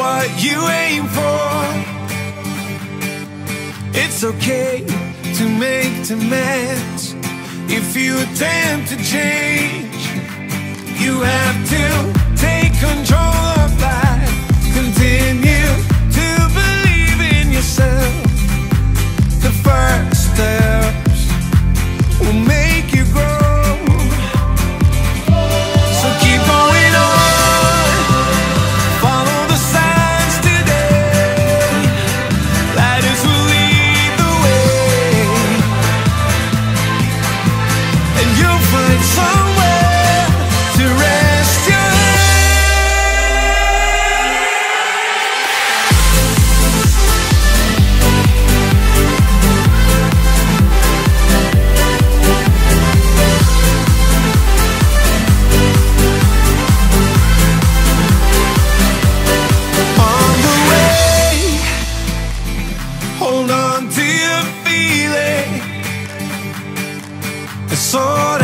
what you aim for. It's okay to make demands if you attempt to change. You have to Hold on to your feeling. And sort